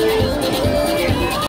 you.